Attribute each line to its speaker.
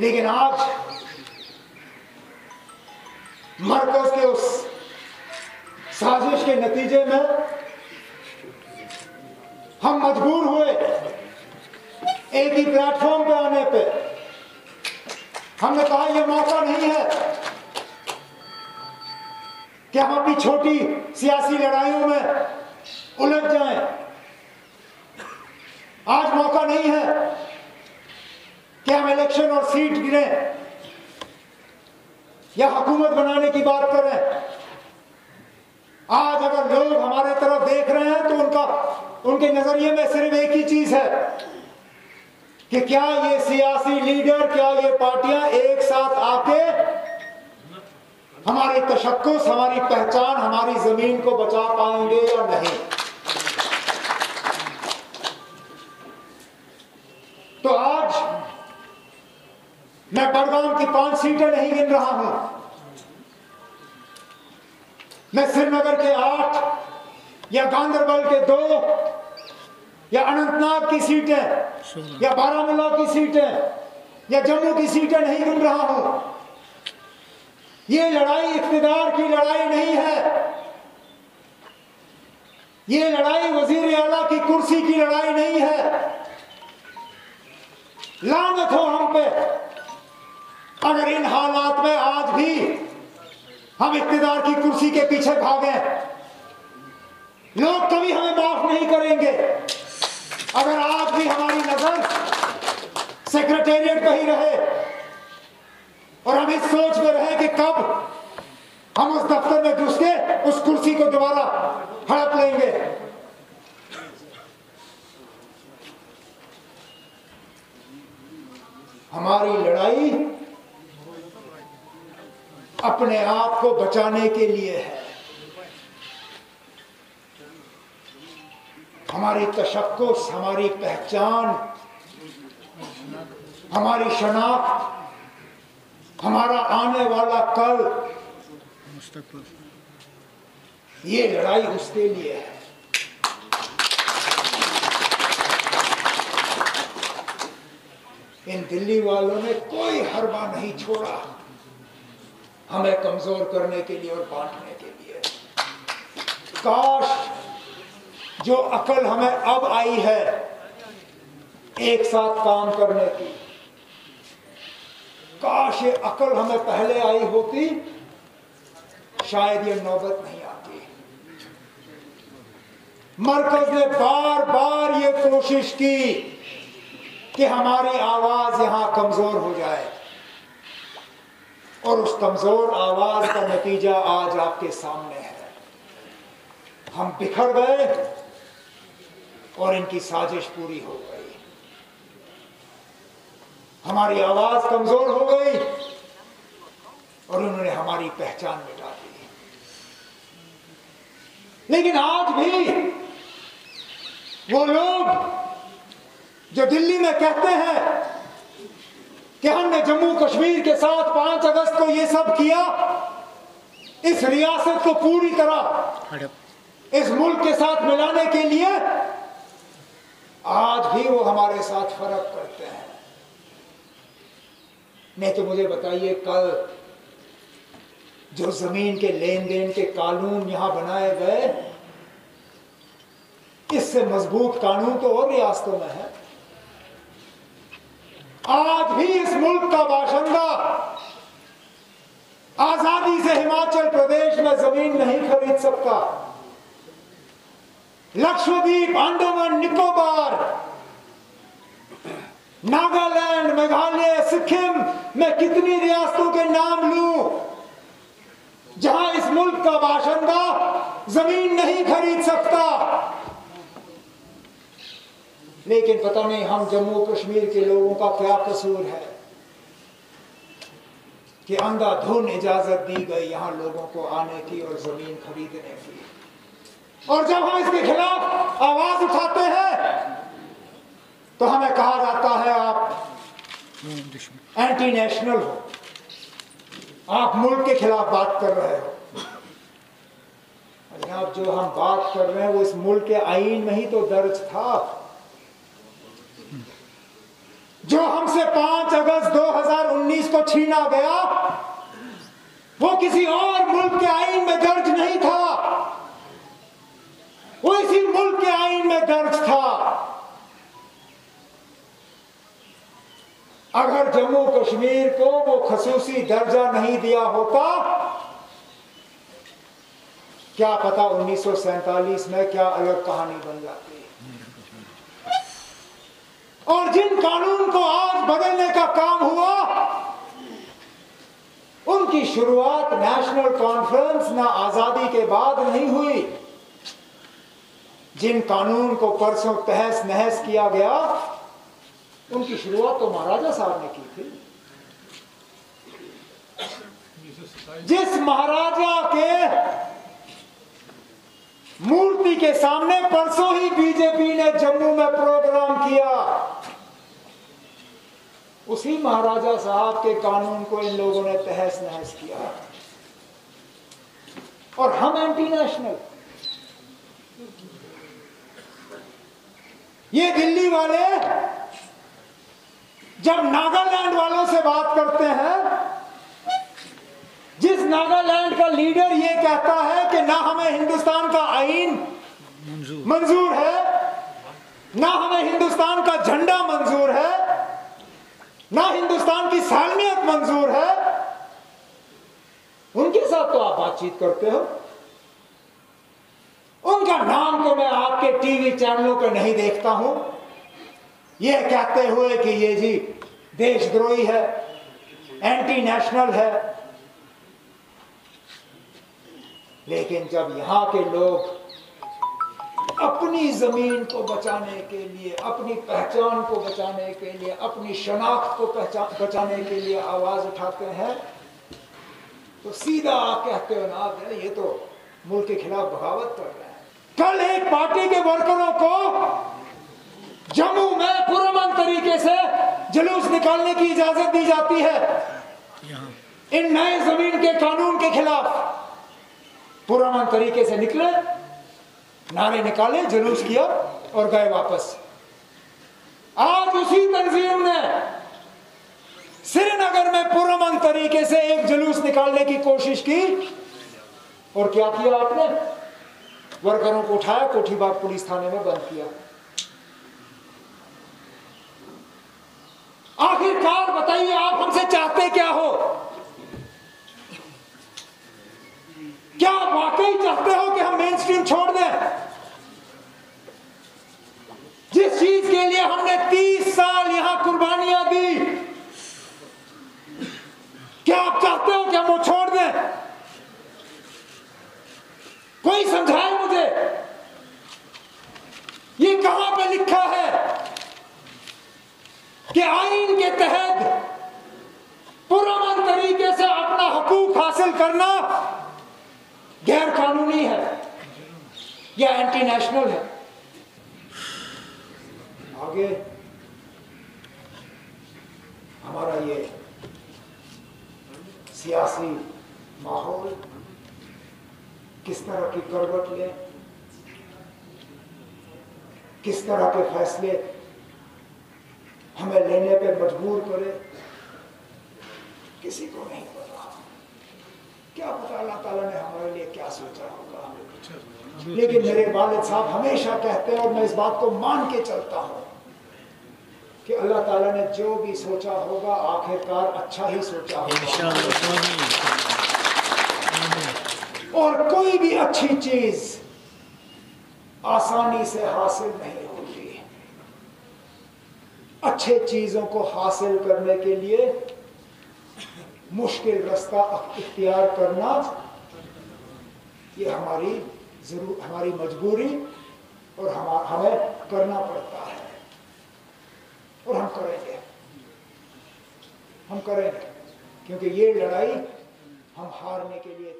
Speaker 1: लेकिन आज मरकज के उस साजिश के नतीजे में हम मजबूर हुए एक ही प्लेटफॉर्म पे आने पे। हमने कहा यह मौका नहीं है कि हम अपनी छोटी सियासी लड़ाइयों में उलझ जाएँ। आज मौका नहीं है कि हम इलेक्शन और सीट गिरें? या हुकूमत बनाने की बात करें आज अगर लोग हमारे तरफ़ देख रहे हैं तो उनका, उनके नज़रिए में सिर्फ़ एक ही चीज़ है कि क्या ये सियासी लीडर, क्या ये पार्टियाँ एक साथ आके हमारे तशक्कुस, हमारी पहचान, हमारी ज़मीन को बचा पाएँगे या नहीं? मैं बड़गाम की पाँच सीटें नहीं गिन रहा हूँ। मैं श्रीनगर के आठ या गांधरबल के दो या अनंतनाग की सीटें या बारामूला की सीटें या जम्मू की सीटें नहीं गिन रहा हूँ। ये लड़ाई इकतदार की लड़ाई नहीं है। ये लड़ाई वज़ीर आला की कुर्सी की लड़ाई नहीं है। लानत हो हम पे। अगर इन हालात में आज भी हम इकतदार की कुर्सी के पीछे भागे लोग कभी हमें माफ़ नहीं करेंगे। अगर आज भी हमारी नज़र सेक्रेटेरिएट पर ही रहे और हम इस सोच में रहे कि कब हम उस दफ्तर में घुस के उस कुर्सी को दोबारा हड़प लेंगे हमारी लड़ाई अपने आप को बचाने के लिए है। हमारी तशक्कुस, हमारी पहचान, हमारी शनाख्त, हमारा आने वाला कल, ये लड़ाई उसके लिए है। इन दिल्ली वालों ने कोई हरबा नहीं छोड़ा। हमें कमज़ोर करने के लिए और बांटने के लिए। काश जो अकल हमें अब आई है, एक साथ काम करने की। काश ये अकल हमें पहले आई होती, शायद ये नौबत नहीं आती। मरकज ने बार बार ये कोशिश की कि हमारी आवाज़ यहाँ कमज़ोर हो जाए। और उस कमज़ोर आवाज़ का नतीजा आज आपके सामने है। हम बिखर गए और इनकी साजिश पूरी हो गई। हमारी आवाज़ कमज़ोर हो गई और उन्होंने हमारी पहचान मिटा दी। लेकिन आज भी वो लोग जो दिल्ली में कहते हैं कि हमने जम्मू कश्मीर के साथ पाँच अगस्त को ये सब किया, इस रियासत को पूरी तरह इस मुल्क के साथ मिलाने के लिए आज भी वो हमारे साथ फ़र्क करते हैं। नहीं तो मुझे बताइए, कल जो ज़मीन के लेन देन के कानून यहाँ बनाए गए, इससे मज़बूत कानून तो और रियासतों में है। आज भी इस मुल्क का बाशिंदा। आज़ादी से हिमाचल प्रदेश में ज़मीन नहीं खरीद सकता। लक्षद्वीप, अंडमान, निकोबार, नागालैंड, मेघालय, सिक्किम में कितनी रियासतों के नाम लू? जहाँ इस मुल्क का बाशिंदा ज़मीन नहीं खरीद सकता। लेकिन पता नहीं हम जम्मू कश्मीर के लोगों का क्या कसूर है कि अंधाधुन इजाज़त दी गई यहाँ लोगों को आने की और ज़मीन खरीदने की। और जब हम इसके खिलाफ आवाज़ उठाते हैं तो हमें कहा जाता है आप एंटी नेशनल हो। आप मुल्क के खिलाफ बात कर रहे हो। जो हम बात कर रहे हैं, वो इस मुल्क के आईन में ही तो दर्ज था। जो हमसे पाँच अगस्त 2019 को छीना गया, वो किसी और मुल्क के आइन में दर्ज नहीं था। वो इसी मुल्क के आइन में दर्ज था। अगर जम्मू कश्मीर को वो खसूसी दर्जा नहीं दिया होता, क्या पता 1947 में क्या अलग कहानी बन जाती। और जिन कानून को आज बदलने का काम हुआ, उनकी शुरुआत नेशनल कॉन्फ्रेंस ना आज़ादी के बाद नहीं हुई। जिन कानून को परसों तहस नहस किया गया, उनकी शुरुआत तो महाराजा साहब ने की थी। जिस महाराजा के मूर्ति के सामने परसों ही बीजेपी ने जम्मू में प्रोग्राम किया। उसी महाराजा साहब के कानून को इन लोगों ने तहस नहस किया। और हम एंटी नेशनल ये दिल्ली वाले जब नागालैंड वालों से बात करते हैं नागालैंड का लीडर ये कहता है कि ना हमें हिंदुस्तान का आइन मंजूर है, ना हमें हिंदुस्तान का झंडा मंजूर है, ना हिंदुस्तान की सालमियत मंजूर है। उनके साथ तो आप बातचीत करते हो। उनका नाम तो मैं आपके टीवी चैनलों पर नहीं देखता हूँ। यह कहते हुए कि ये जी देशद्रोही है एंटी नेशनल है लेकिन जब यहाँ के लोग अपनी ज़मीन को बचाने के लिए अपनी पहचान को बचाने के लिए अपनी शनाख्त को पहचान बचाने के लिए आवाज़ उठाते हैं तो सीधा आप कहते हो ना ये तो मुल्क के खिलाफ बगावत कर रहे हैं। कल एक पार्टी के वर्करों को जम्मू में पुरमन तरीके से जुलूस निकालने की इजाज़त दी जाती है। इन नए ज़मीन के कानून के खिलाफ पुरमन तरीके से निकले, नारे निकाले, जुलूस किया और गए वापस। आज उसी तंजीम ने श्रीनगर में पुरमन तरीके से एक जुलूस निकालने की कोशिश की। और क्या किया आपने? वर्करों को उठाया, कोठीबाग पुलिस थाने में बंद किया। आखिरकार बताइए, आप हमसे चाहते क्या हो क्या वाकई चाहते हो कि हम मेन स्ट्रीम छोड़ दें? जिस चीज़ के लिए हमने तीस साल यहाँ कुर्बानियाँ दी, क्या आप चाहते हो कि हम वो छोड़ दें? कोई समझाए मुझे? ये कहाँ पे लिखा है कि आइन के तहत पुरमन तरीके से अपना हकूक हासिल करना गैर कानूनी है या एंटी नेशनल है। आगे। हमारा ये सियासी माहौल किस तरह की करवट ले, किस तरह के फैसले हमें लेने पे मजबूर करे, किसी को नहीं पता। क्या पता अल्लाह ताला ने हमारे लिए क्या सोचा होगा। लेकिन मेरे वालिद साहब हमेशा कहते हैं और मैं इस बात को मान के चलता हूँ कि अल्लाह ताला ने जो भी सोचा होगा आखिरकार अच्छा ही सोचा होगा। और कोई भी अच्छी चीज़ आसानी से हासिल नहीं होती। अच्छे चीज़ों को हासिल करने के लिए मुश्किल रास्ता इख्तियार करना ये हमारी ज़रूर, हमारी मजबूरी और हम, हमें करना पड़ता है। और हम करेंगे। हम करेंगे, क्योंकि ये लड़ाई हम हारने के लिए